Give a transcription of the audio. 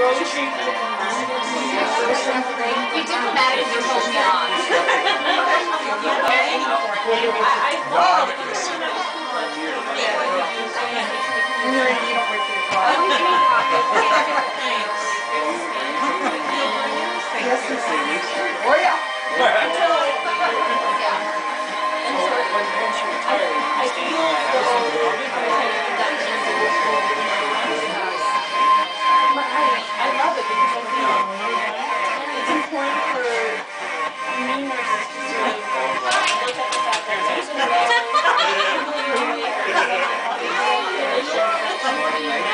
You diplomatically told me on. off. Oh, yeah. Yeah. And so, right?